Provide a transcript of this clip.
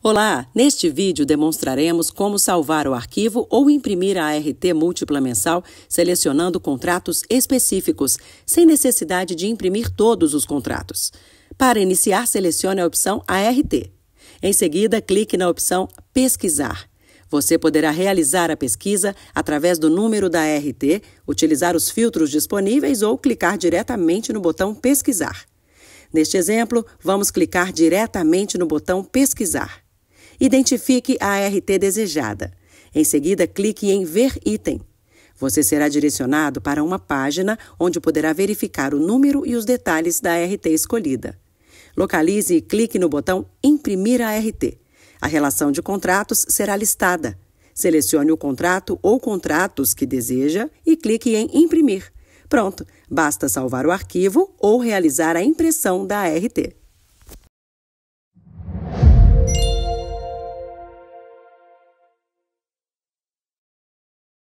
Olá! Neste vídeo demonstraremos como salvar o arquivo ou imprimir a ART múltipla mensal selecionando contratos específicos, sem necessidade de imprimir todos os contratos. Para iniciar, selecione a opção ART. Em seguida, clique na opção Pesquisar. Você poderá realizar a pesquisa através do número da ART, utilizar os filtros disponíveis ou clicar diretamente no botão Pesquisar. Neste exemplo, vamos clicar diretamente no botão Pesquisar. Identifique a ART desejada. Em seguida, clique em Ver item. Você será direcionado para uma página onde poderá verificar o número e os detalhes da ART escolhida. Localize e clique no botão Imprimir a ART. A relação de contratos será listada. Selecione o contrato ou contratos que deseja e clique em Imprimir. Pronto, basta salvar o arquivo ou realizar a impressão da ART.